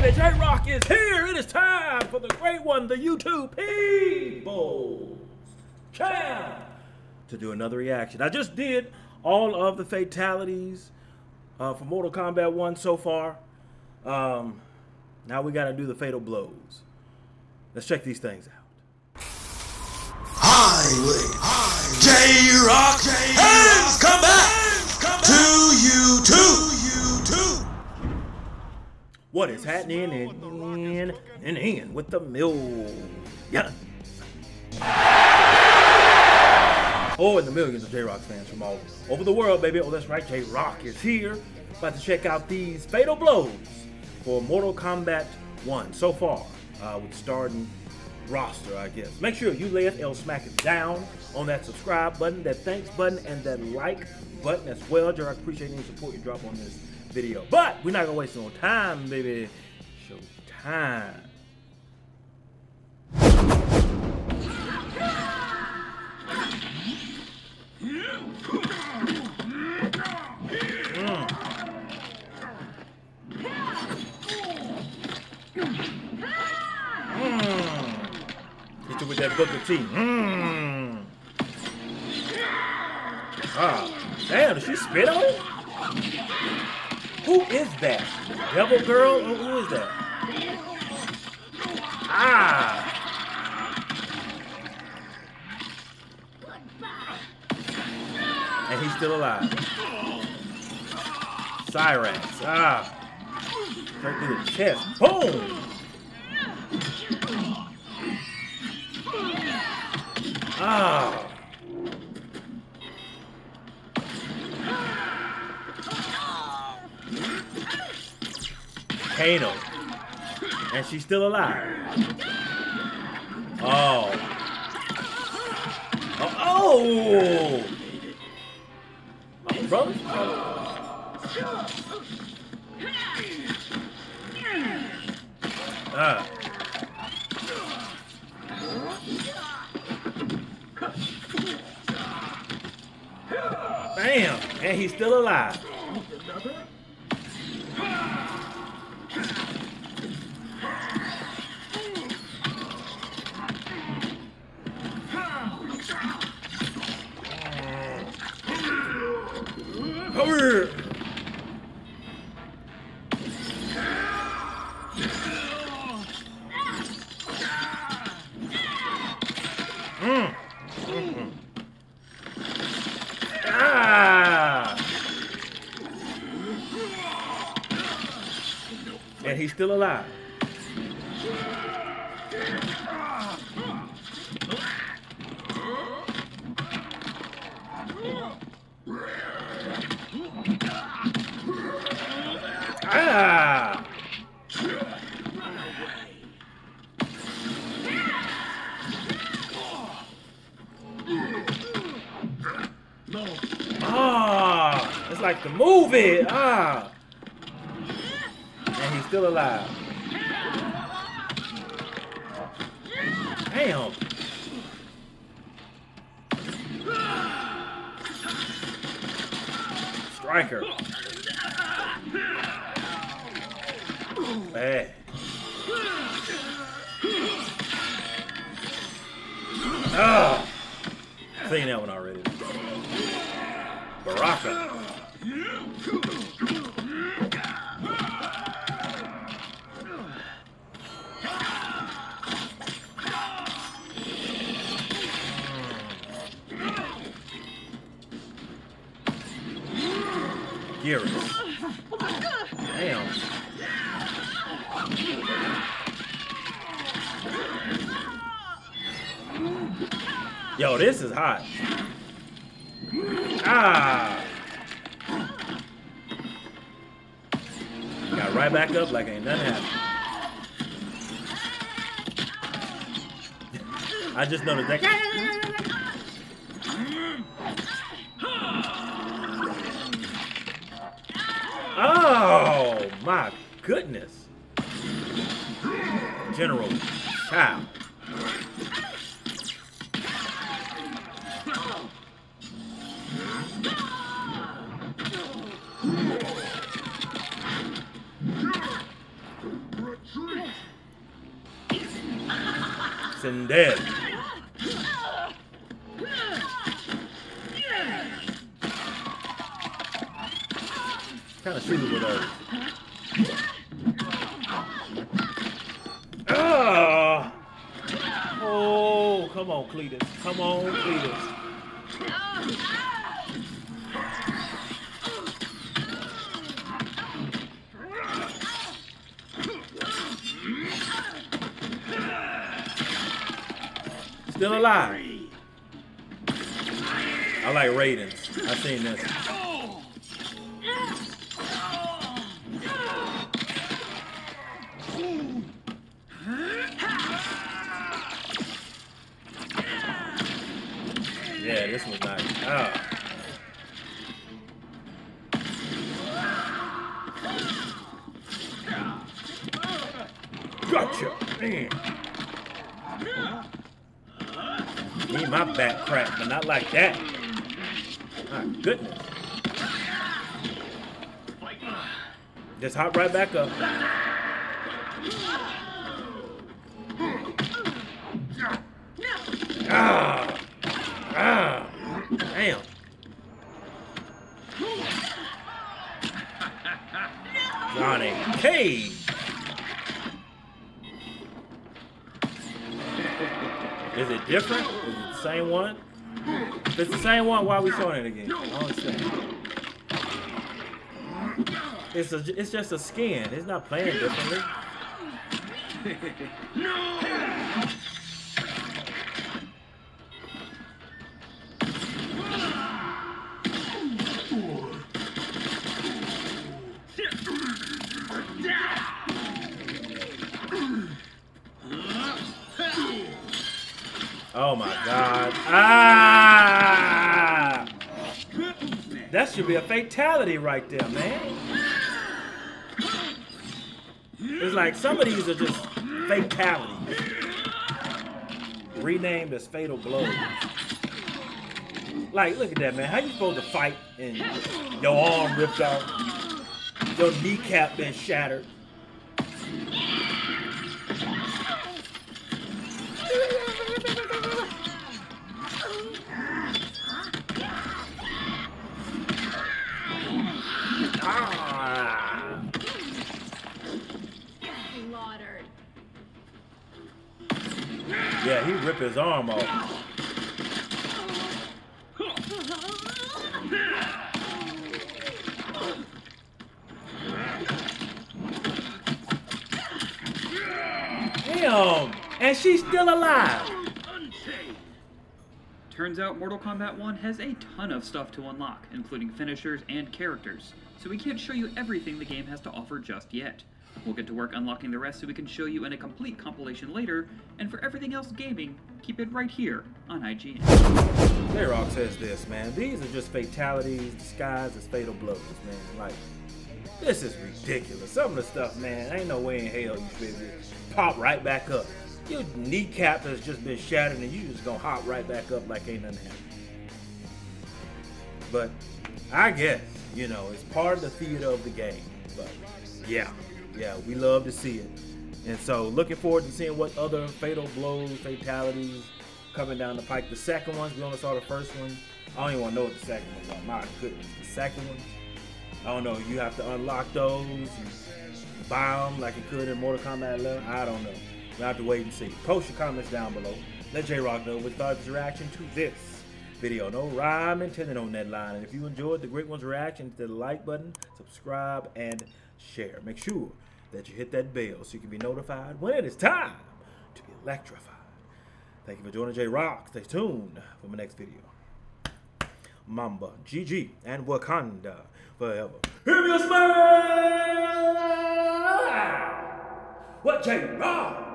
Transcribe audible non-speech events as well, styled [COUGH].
baby, J Rocc is here. It is time for the great one, the YouTube People's Champ, to do another reaction. I just did all of the fatalities uh, for Mortal Kombat 1 so far. Um, now we got to do the fatal blows. Let's check these things out. Highway. J Rocc has come back to you What is happening in in in with the mill? Yeah. Oh, and the millions of J Rocc fans from all over the world, baby. Oh, that's right, J Rocc is here. About to check out these fatal blows for Mortal Kombat 1 so far uh, with starting roster, I guess. Make sure you lay L smack it down on that subscribe button, that thanks button, and that like button as well. J Rocc, appreciate any support you drop on this video. But we're not gonna waste no time, baby. Show time. Mm. Mm. With that Booker T. Mm. Ah, damn, did she spit on it? Who is that? Devil Girl? Who is that? Ah! And he's still alive. Cyrax. Ah! Right through the chest. Boom! Ah! Kano. And she's still alive. Oh. Oh. oh. My brother. Ah. Bam! And he's still alive. Over. Mm. Mm-hmm. Ah! And he's still alive. Like the movie. Ah! And he's still alive. Damn. Stryker. Hey. Ah! Seen that one already. Baraka. Geras. Damn. Yo, this is hot. Ah. Got right back up like ain't nothing happened. I just noticed that. My goodness. General Shao. Sindel. Kind of shooting with those. Come on, Cletus. Come on, Cletus. Still alive. I like Raidens. I've seen this. Yeah, this was nice. Ah. Gotcha! Man. Need my back cracked, but not like that. My goodness. Just hop right back up. Ah! Ah! Damn. Johnny Cage. Is it different? Is it the same one? If it's the same one, why are we showing it again? I don't understand. It's a, it's just a skin. It's not playing differently. [LAUGHS] Oh my god. Ah! That should be a fatality right there, man. It's like some of these are just fatalities. Renamed as fatal blows. Like, look at that, man. How you supposed to fight and your arm ripped off? Your kneecap been shattered. Ripped his arm off. Damn! And she's still alive. Turns out Mortal Kombat 1 has a ton of stuff to unlock, including finishers and characters, so we can't show you everything the game has to offer just yet. We'll get to work unlocking the rest so we can show you in a complete compilation later, and for everything else gaming, keep it right here on IGN. J-Rocc says this, man. These are just fatalities disguised as fatal blows, man. Like, this is ridiculous. Some of the stuff, man, ain't no way in hell you should be pop right back up. Your kneecap has just been shattered and you just gonna hop right back up like ain't nothing happened. But I guess, you know, it's part of the theater of the game. But yeah, yeah, we love to see it. And so looking forward to seeing what other fatal blows, fatalities coming down the pike. The second ones, we only saw the first one. I don't even want to know what the second ones are. My goodness, the second one. I don't know. You have to unlock those. You buy them like you could in Mortal Kombat 11. I don't know. We have to wait and see. Post your comments down below. Let J Rocc know what thought your reaction to this video. No rhyme intended on that line. And if you enjoyed the Great One's reaction, hit the like button, subscribe, and share. Make sure that you hit that bell so you can be notified when it is time to be electrified. Thank you for joining J Rocc. Stay tuned for my next video. Mamba, GG, and Wakanda forever. Hear me smile! What J Rocc?